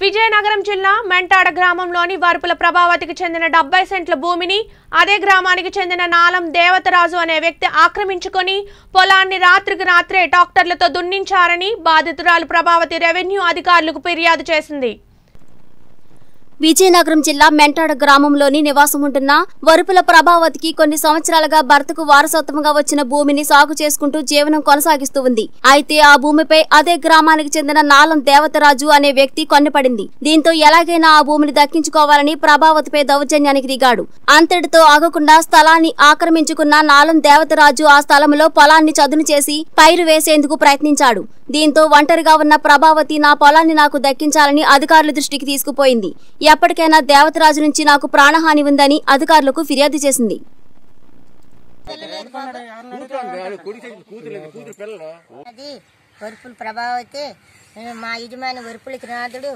విజయనగరం జిల్లా మెంటాడ గ్రామంలోని వరుపుల ప్రభావతికి చెందిన డెబ్బై సెంట్ల భూమిని అదే గ్రామానికి చెందిన నాలం దేవతరాజు అనే వ్యక్తి ఆక్రమించుకొని పొలాన్ని రాత్రికి రాత్రే డాక్టర్లతో దున్నించారని బాధితురాలు ప్రభావతి రెవెన్యూ అధికారులకు ఫిర్యాదు చేసింది. విజయనగరం జిల్లా మెంటాడ గ్రామంలోని నివాసం ఉంటున్న వరుపుల ప్రభావతికి కొన్ని సంవత్సరాలుగా భర్తకు వారసత్వంగా వచ్చిన భూమిని సాగు చేసుకుంటూ జీవనం కొనసాగిస్తూ ఉంది. అయితే ఆ భూమిపై అదే గ్రామానికి చెందిన నాలం దేవతరాజు అనే వ్యక్తి కొన్నపడింది. దీంతో ఎలాగైనా ఆ భూమిని దక్కించుకోవాలని ప్రభావతిపై దౌర్జన్యానికి దిగాడు. అంతటితో ఆగకుండా స్థలాన్ని ఆక్రమించుకున్న నాలం దేవతరాజు ఆ స్థలంలో పొలాన్ని చదును చేసి పైరు వేసేందుకు ప్రయత్నించాడు. దీంతో ఒంటరిగా ఉన్న ప్రభావతి నా పొలాన్ని నాకు దక్కించాలని అధికారుల దృష్టికి తీసుకుపోయింది. ఎప్పటికైనా దేవతరాజు నుంచి నాకు ప్రాణహాని ఉందని అధికారులకు ఫిర్యాదు చేసింది. అది వరుపుల ప్రభావతి అయితే మా యజమాని వరుపులకి నాథుడు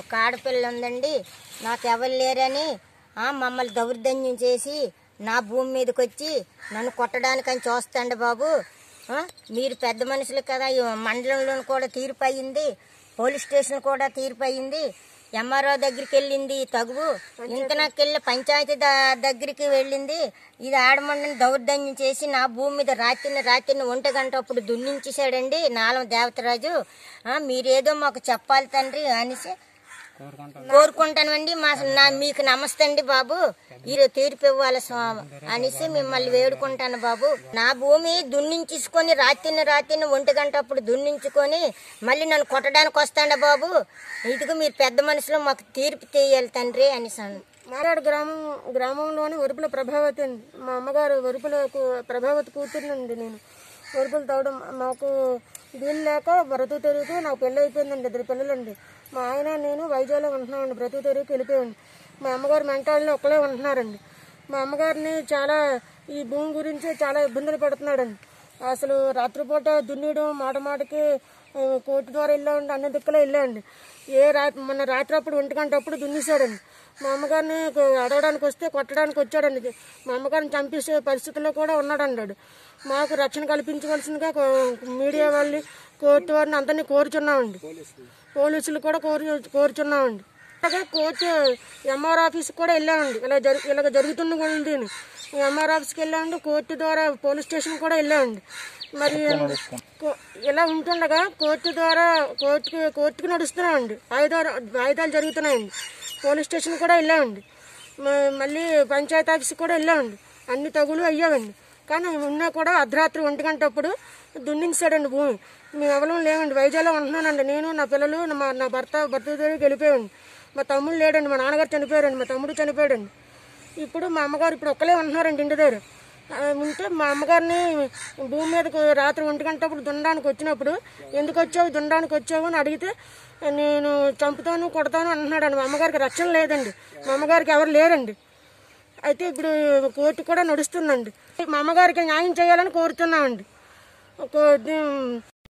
ఒక ఆడపిల్ల ఉందండి నాకు ఎవరు లేరని మమ్మల్ని దౌర్జన్యం చేసి నా భూమి మీదకి వచ్చి నన్ను కొట్టడానికని చూస్తాండి బాబు. మీరు పెద్ద మనుషులు కదా మండలంలో కూడా తీర్పు అయింది పోలీస్ స్టేషన్ కూడా తీర్పు అయింది. ఎంఆర్ఓ దగ్గరికి వెళ్ళింది ఈ తగువు. వెళ్ళి పంచాయతీ ద- దగ్గరికి వెళ్ళింది. ఇది ఆడమండని దౌర్జన్యం చేసి నా భూమి మీద రాత్రిని రాత్రిని ఒంటి గంట అప్పుడు దున్నించేశాడండి నాలం దేవతరాజు. మీరేదో మాకు చెప్పాలి తండ్రి అనేసి కోరుకుంటానండి మా నా మీకు నమస్తే అండి బాబు. మీరు తీర్పు ఇవ్వాలి స్వామి అనేసి మిమ్మల్ని వేడుకుంటాను బాబు. నా భూమి దున్నించుకొని రాత్రిని రాత్రిని ఒంటి గంట అప్పుడు దున్నించుకొని మళ్ళీ నన్ను కొట్టడానికి వస్తాండ బాబు? ఇదిగో మీరు పెద్ద మనుషులు మాకు తీర్పు తీయాలి తండ్రి అనేసి మారాడు గ్రామం గ్రామంలోని ఒరుపుల ప్రభావతి అండి మా అమ్మగారు వరుపుల ప్రభావతి కూతురునండి నేను. వరుపులు తవ్వడం మాకు వీలు లేక బ్రతుకు తెరుగుతూ నాకు పెళ్ళి అయిపోయిందండి ఇద్దరు పిల్లలండి. మా ఆయన నేను వైజాగ్లో ఉంటున్నామండి బ్రతుకు తెరుగుకి వెళ్ళిపోయామండి. మా అమ్మగారు మెంటాల్లో ఒక్కలే ఉంటున్నారండి. మా అమ్మగారిని చాలా ఈ భూమి గురించి చాలా ఇబ్బందులు పెడుతున్నాడండి. అసలు రాత్రిపూట దున్నియడం మాట మాటకి కోర్టు ద్వారా వెళ్ళామండి అన్ని దిక్కులో వెళ్ళామండి ఏ రా మొన్న రాత్రి అప్పుడు ఒంటి గంట అప్పుడు దున్నేశాడండి. మా అమ్మగారిని అడగడానికి వస్తే కొట్టడానికి వచ్చాడండి. మా అమ్మగారిని చంపేసే పరిస్థితుల్లో కూడా ఉన్నాడన్నాడు మాకు రక్షణ కల్పించవలసిందిగా మీడియా వాళ్ళని కోర్టు వారిని అందరినీ కోరుచున్నామండి. పోలీసులు కూడా కోరు కోరుచున్నామండి. అలాగే కోర్టు ఎంఆర్ ఆఫీస్కి కూడా వెళ్ళామండి. ఇలా జరు ఇలాగ జరుగుతున్న కొలది ఎంఆర్ ఆఫీస్కి వెళ్ళామండి కోర్టు ద్వారా పోలీస్ స్టేషన్ కూడా వెళ్ళామండి. మరి ఇలా ఉంటుండగా కోర్టు ద్వారా కోర్టుకి కోర్టుకి నడుస్తున్నామండి. వాయిదాలు వాయిదాలు జరుగుతున్నాయండి. పోలీస్ స్టేషన్ కూడా వెళ్ళామండి. మళ్ళీ పంచాయతీ ఆఫీస్కి కూడా వెళ్ళామండి. అన్ని తగులు అయ్యామండి కానీ ఉన్నా కూడా అర్ధరాత్రి ఒంటి గంట అప్పుడు దున్నించాడండి భూమి. మేము ఎవరం లేవండి. వైజాగ్లో ఉంటున్నానండి. నేను నా పిల్లలు నా భర్త భర్త దగ్గరికి వెళ్ళిపోయామండి. మా తమ్ముడు లేడండి మా నాన్నగారు చనిపోయారండి మా తమ్ముడు చనిపోయాడండి. ఇప్పుడు మా అమ్మగారు ఇప్పుడు ఒక్కలే ఉంటున్నారండి ఇంటి దగ్గర. ఉంటే మా అమ్మగారిని భూమి మీదకు రాత్రి ఒంటి గంట అప్పుడు దున్నడానికి వచ్చినప్పుడు ఎందుకు వచ్చావు దున్నడానికి వచ్చావు అని అడిగితే నేను చంపుతాను కొడతాను అంటున్నాడండి. మా అమ్మగారికి రక్షణ లేదండి. మా అమ్మగారికి ఎవరు లేరండి. అయితే ఇప్పుడు కోర్టు కూడా నడుస్తుందండి. మా అమ్మగారికి న్యాయం చేయాలని కోరుతున్నామండి.